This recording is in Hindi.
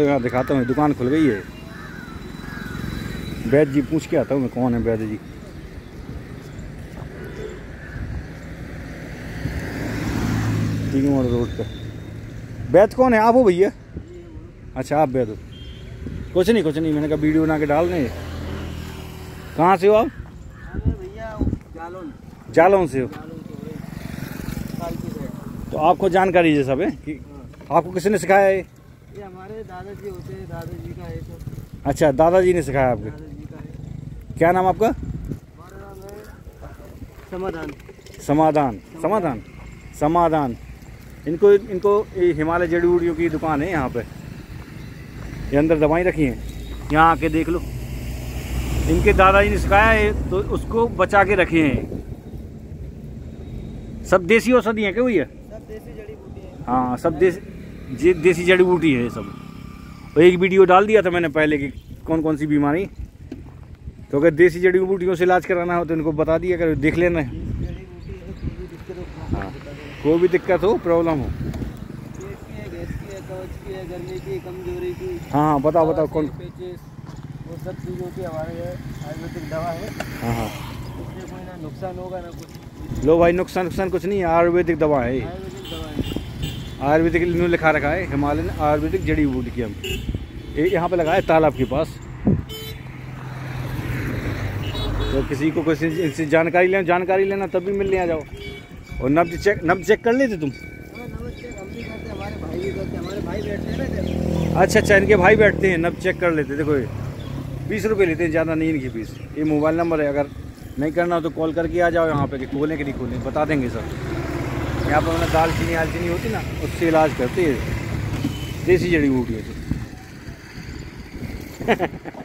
यहाँ दिखाता हूँ दुकान खुल गई है। वैद जी पूछ के आता हूँ मैं कौन है वैद जी। तीन मोड़ रोड पे। वैद कौन है? आप हो भैया? अच्छा आप वैद हो। कुछ नहीं कुछ नहीं मैंने कहा वीडियो बना के डाल रहे कहाँ से हो आप? जालोन। जालौन से हो। तो आपको जानकारी है सब है? कि आपको किसी ने सिखाया है? ये हमारे दादाजी होते हैं दादाजी का है तो अच्छा दादाजी ने सिखाया आपके? है। क्या नाम आपका? है समाधान। समाधान। समाधान। समाधान। इनको इनको ये हिमालय जड़ी बूटियों की दुकान है यहाँ पे। ये अंदर दवाई रखी हैं। यहाँ आके देख लो। इनके दादाजी ने सिखाया है तो उसको बचा के रखे हैं। सब देसी औषधि हैं क्या भैया? सब देसी जड़ी बूटी है। हाँ सब देसी जे- देसी जड़ी बूटी है ये सब। और एक वीडियो डाल दिया था मैंने पहले कि कौन कौन सी बीमारी। तो अगर देसी जड़ी बूटियों से इलाज कराना हो तो इनको बता दिया कर देख लेना है। कोई भी दिक्कत हो प्रॉब्लम हो। है है बताओ बताओ कौन वो सब चीज़ों की हमारे आयुर्वेदिक दवा है हाँ। हाँ इससे कोई ना नुकसान होगा ना कुछ लो भाई नुकसान नुकसान कुछ नहीं है आयुर्वेदिक दवा है ये। आयुर्वेदिक लिखा रखा है, हिमालयन आयुर्वेदिक जड़ी बूटी की हम ये यहाँ पे लगा है तालाब के पास। तो किसी को किसी इनसे जानकारी लेना जानकारी लेना, तब भी मिलने आ जाओ। और नब्ज चेक नब्ज चेक कर लेते तुम। अच्छा अच्छा इनके भाई बैठते हैं, नब्ज चेक कर लेते। देखो ये, बीस रुपये लेते हैं, ज़्यादा नहीं इनकी फ़ीस ये मोबाइल नंबर है, अगर नहीं करना हो तो कॉल करके आ जाओ यहाँ पे, कि खोलें कि नहीं खोलें, बता देंगे सर। यहाँ पर मैंने दाल चीनी, आल चीनी होती ना, उससे इलाज करते हैं। देसी जड़ी बूटी है